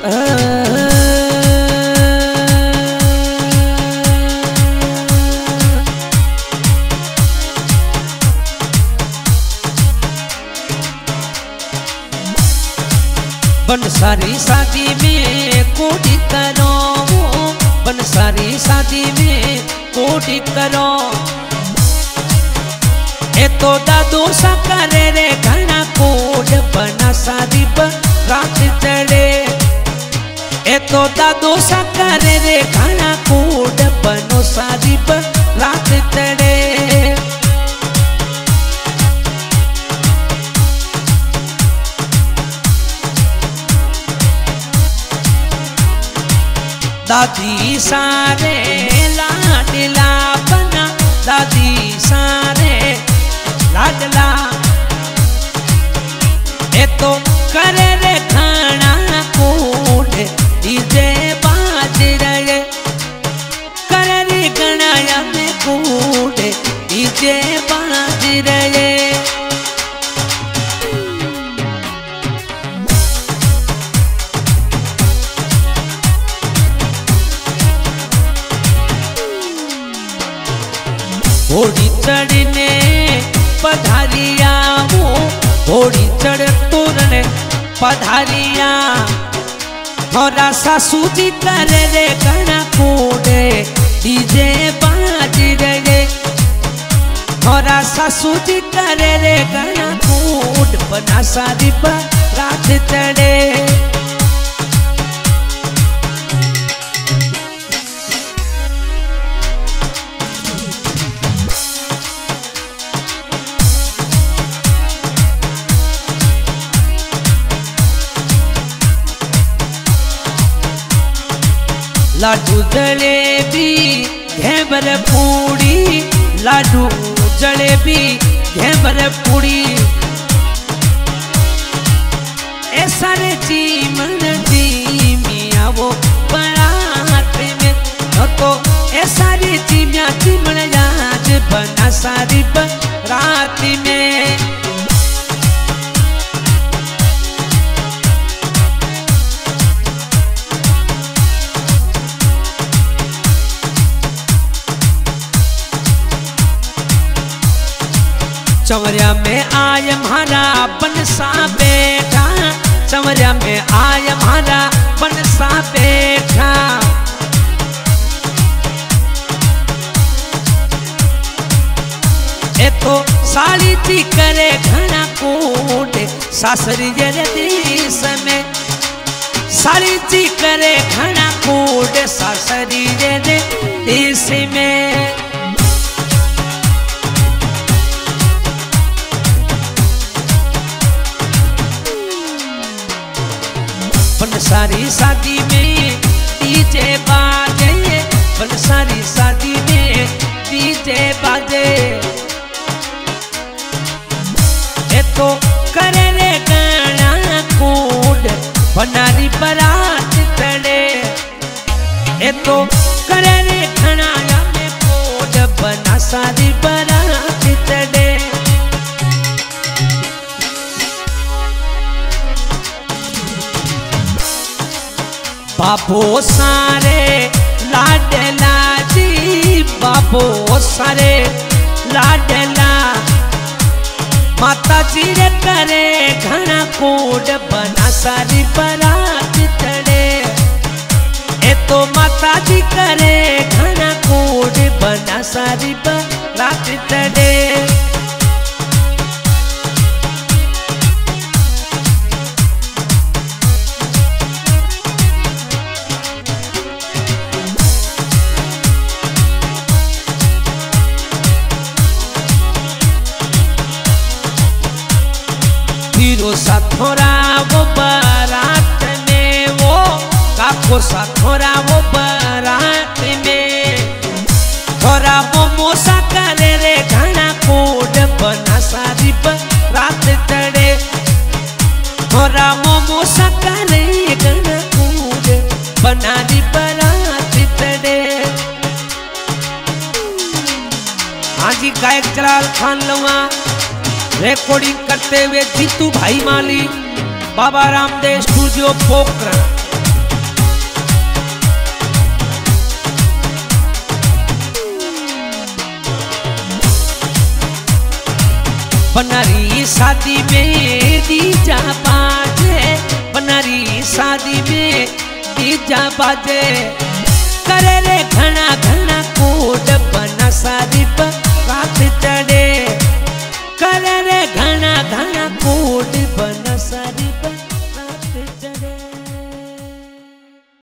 बनसारी शादी में कोटि करो। बनसारी शादी में कोटि करो। ए तो दादू सा करे रे घना कोड बना शादी पर रात चढ़। ए तो दादू सा करे रे घना कोड बनो सारी रात चढ़े दादी सारे लाडला बना, दादी सारे लाडला। ए तो करे चढ़ने पधारिया वो घोड़ी चढ़ तुरने पधारिया। थोड़ा सासू जी करे रे, गणा कूड़े, डीजे बाज रे थोड़ा सासू जी करे रे, गणा कूट, बना लाडू जलेबी घेबर पूड़ी, लाडू जलेबी घेबर पूड़ी। ए सारे जीवन जी मिया वो बरात में तो ए सारी जीमिया जीवन आज बना सारी रात चवरिया में आय हमारा बनसा बेटा चवरिया में आय हमारा बनसा बेटा ए तो साली जी करे घना कोट, सासरी जरे देश में। साली जी करे घना कोट, सासरी जरे देश में। सारी शादी में डीजे बाजे पन सारी शादी में डीजे बाजे। ए तो करे रे गाना कूद बनारी बरात चढ़े ए तो करे रे खनाया में कूद बना सारी बरात चढ़े बाबो सारे लाडला जी बाबो सारे लाडला माता जी रे करे घना कोड बना सारी बरात चढ़े। ए तो माता जी करे, घना कोड बना सारी बरात चढ़े। साथोरा वो बारात में। वो काको साथोरा वो बारात रात चढ़े थोड़ा वो मोसा बना री बारात चढ़े हाँ खान लवा रिकॉर्डिंग करते हुए जीतू भाई माली, बाबा रामदेव स्टूडियो पोखरण। बनरी शादी में डीजा बाजे, बनरी शादी में डीजा बाजे। करे रे घना घना को